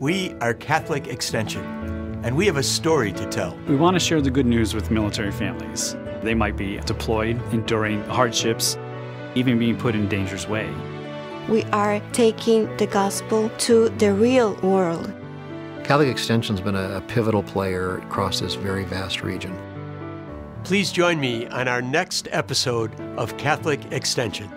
We are Catholic Extension, and we have a story to tell. We want to share the good news with military families. They might be deployed, enduring hardships, even being put in danger's way. We are taking the gospel to the real world. Catholic Extension's been a, a pivotal player across this very vast region. Please join me on our next episode of Catholic Extension.